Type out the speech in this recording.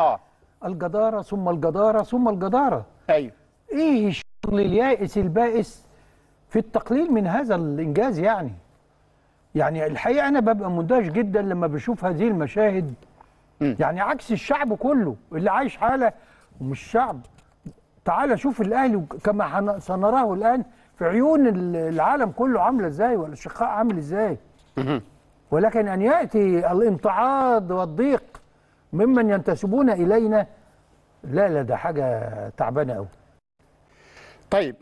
آه. الجدارة ثم الجدارة ثم الجدارة. أيوه. إيه الشغل اليائس البائس في التقليل من هذا الإنجاز يعني؟ يعني الحقيقة أنا ببقى مندهش جدا لما بشوف هذه المشاهد. يعني عكس الشعب كله اللي عايش حالة ومش شعب. تعال شوف الأهلي كما سنراه الآن في عيون ال- العالم كله عاملة إزاي والأشقاء عامل إزاي. ولكن أن يأتي الامتعاض والضيق ممن ينتسبون إلينا. لا لا ده حاجة تعبانة قوي طيب